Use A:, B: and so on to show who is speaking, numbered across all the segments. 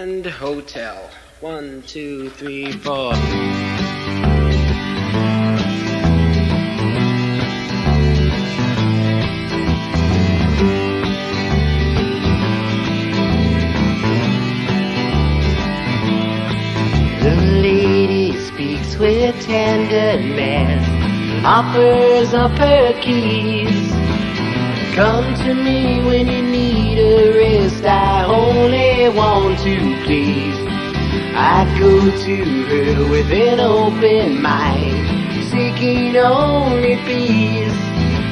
A: And hotel. One, two, three, four.
B: The lady speaks with tenderness, offers up her keys. Come to me when you need a rest, I only want to please. I go to her with an open mind, seeking only peace.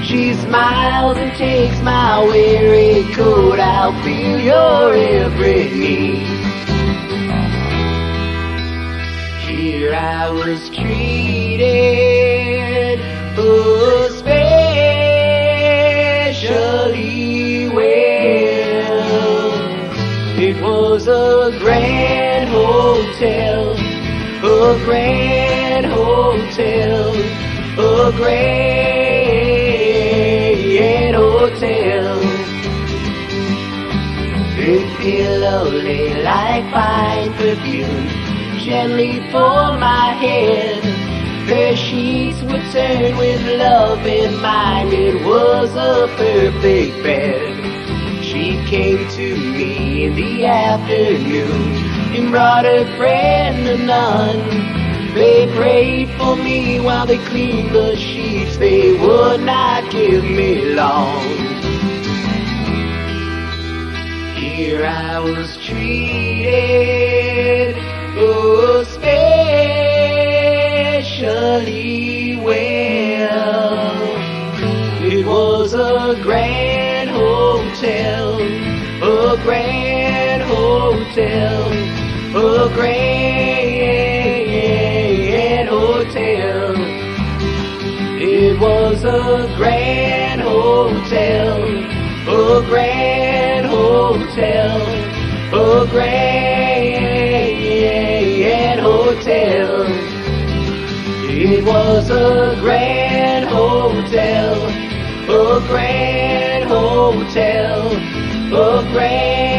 B: She smiles and takes my weary coat, I'll feel your every need. Here I was treated was a grand hotel, a grand hotel, a grand hotel. It feel lovely like fine perfume gently for my head. Her sheets were turned with love in mind. It was a perfect bed. She came to me in the afternoon and brought a friend a nun. They prayed for me while they cleaned the sheets. They would not give me long. Here I was treated oh, especially well. It was a grand hotel, a grand hotel, a grand hotel. It was a grand hotel, a grand hotel, a grand hotel. It was a grand hotel, a grand hotel, a grand